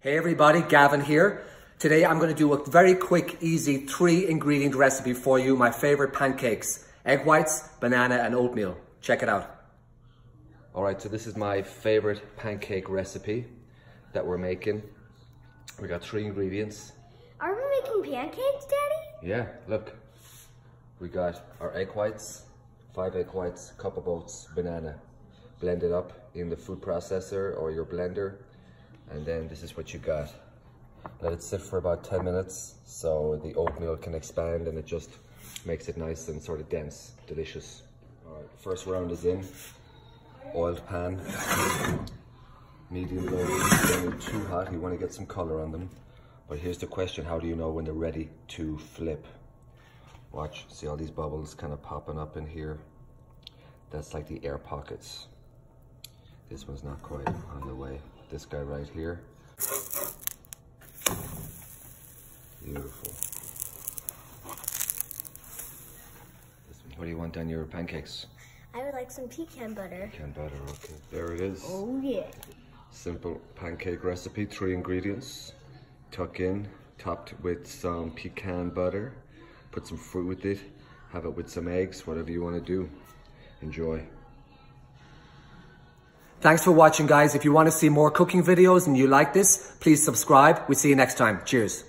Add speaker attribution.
Speaker 1: Hey everybody, Gavan here. Today I'm going to do a very quick, easy three ingredient recipe for you, my favorite pancakes. Egg whites, banana and oatmeal. Check it out. All right, so this is my favorite pancake recipe that we're making. We got three ingredients.
Speaker 2: Are we making pancakes, Daddy?
Speaker 1: Yeah, look. We got our egg whites, five egg whites, cup of oats, banana. Blend it up in the food processor or your blender. And then this is what you got. Let it sit for about 10 minutes so the oatmeal can expand and it just makes it nice and sort of dense, delicious. All right, first round is in. Oiled pan, medium low, too hot. You want to get some color on them. But here's the question, how do you know when they're ready to flip? Watch, see all these bubbles kind of popping up in here? That's like the air pockets. This one's not quite on the way. This guy right here. Beautiful. What do you want on your pancakes?
Speaker 2: I would like some pecan butter.
Speaker 1: Pecan butter, okay. There it is.
Speaker 2: Oh yeah.
Speaker 1: Simple pancake recipe, three ingredients. Tuck in, topped with some pecan butter. Put some fruit with it. Have it with some eggs, whatever you want to do. Enjoy. Thanks for watching guys. If you want to see more cooking videos and you like this, please subscribe. We'll see you next time. Cheers.